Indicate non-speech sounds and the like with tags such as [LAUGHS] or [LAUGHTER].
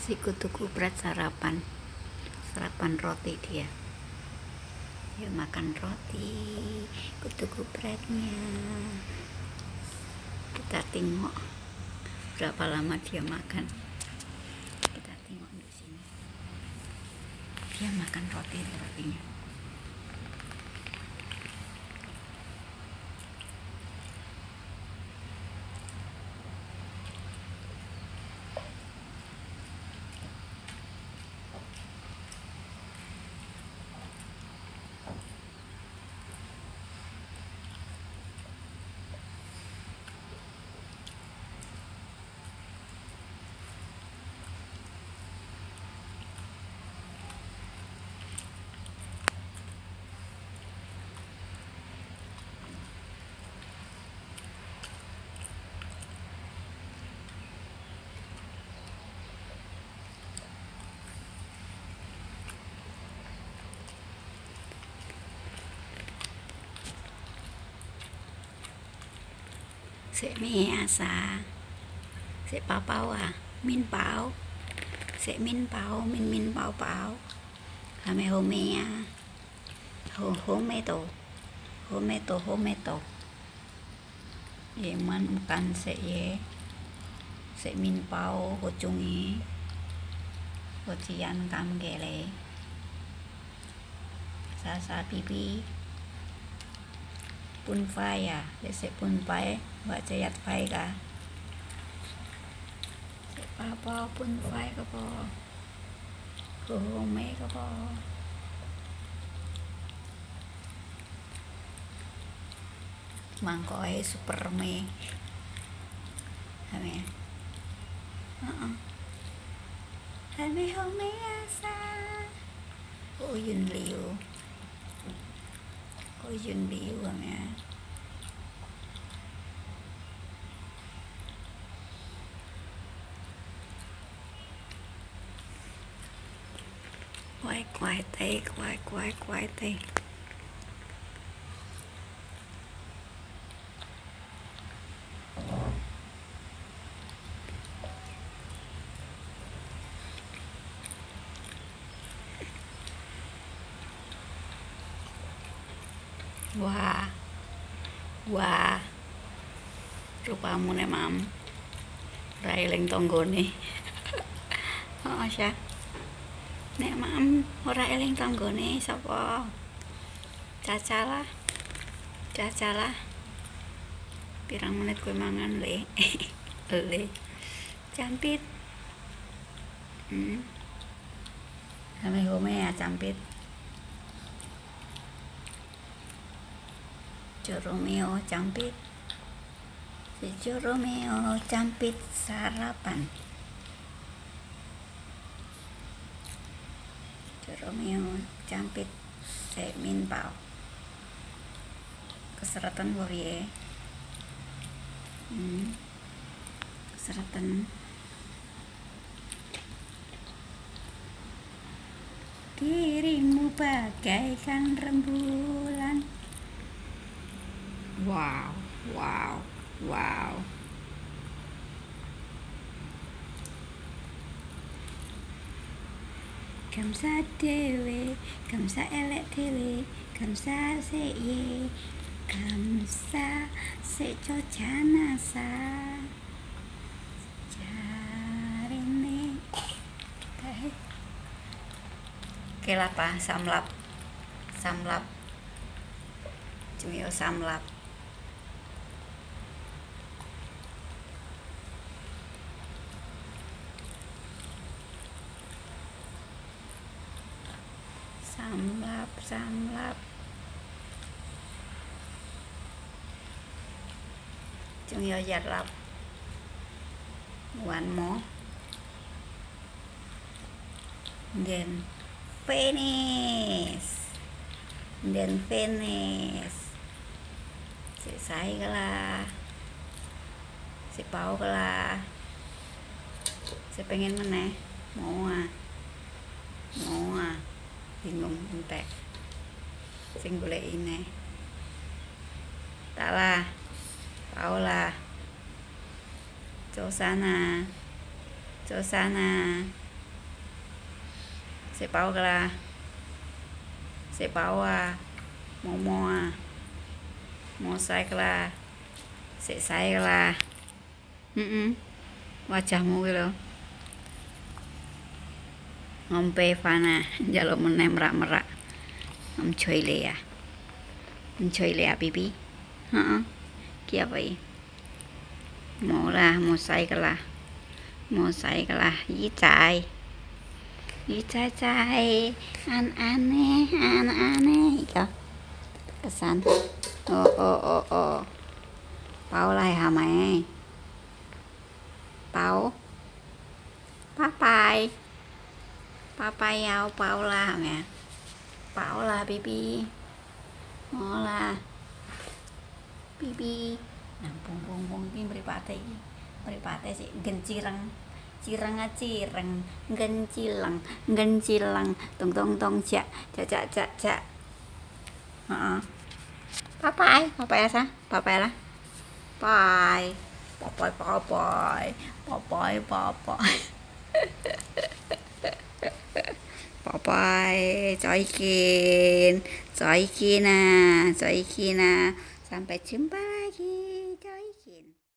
si kutu kupret sarapan. Sarapan roti dia. Dia makan roti kutu kupretnya kita tengok berapa lama dia makan. Kita tengok di sini. Dia makan roti rotinya sẽ mẹ xà sẽ bao bao à min bao sẽ min bao min min bao bao là mẹ hôm mẹ à. hôm hôm mẹ tổ. Hôm mẹ tổ hôm mẹ tổ. Vậy mình cần sẽ sẽ min bao của chung ý của chị ăn cam ghé lấy xa xa pipi pun ya, desek pun pai baca cayat pai ka apa pun pai ka po kuhume ka po mangkoe super me ame Uh-uh. Hame home ya, asa. Oh, yun liu. tôi quay quay tay quay quay quay tay Wah. Wah. Rupamu nih, Mam. Railing tonggone. Oh, Sya. Nek Mam ora eling tonggone [LAUGHS] sapa? Caca lah. Caca lah. Pirang menit kowe mangan, Le? [LAUGHS] Le. Campit. Hmm. Hame home ya campit. Romeo campit si Romeo campit sarapan. Romeo campit semin pau keseratan ya hmm. keseratan. Dirimu bagaikan rembulan Wow, wow, wow. Cảm giác tele, cảm giác ele tele, cảm giác dễ ye, cảm giác sẽ cho cha na sa. Cái lặp à, xăm lặp Xăm lặp Chủ yếu xăm lặp Samlap. Samlap. Chúng yo giặt lọc one more. Then finish. Then finish. Selesai lah? Si pau lah? Saya pengen mana mau ah? Mau ah hình mùng tẹt sinh của lệ này đã là bảo là chỗ sana chỗ sana sẽ bảo là, sẽ bảo à mò mò à mò sai là sẽ sai là ừ ừ. Và chào mọi Om pe phana jalo menem rak merak. Om chơi lẹ à. Om chơi lẹ à baby. Hả? Kia vậy. Mô là mô say cả là, Mô say cả là Yi chai. Yi chai chai. An an nè, an an nè. Kìa. Cái sàn. ô ô ô ô, Bao lại hả mày? Bao. Bye bye. Ao bao là mẹ bảo là baby là baby nah bung bung bung ini. Meripate iki meripate sik gencireng cireng cireng. Gencilang gencilang tong tong tong cak cak cak cak cak heeh. Papai papai sa papai lah pai papai papai papai papai 빠이 저이긴 저이기나 저이기나 삼백 침발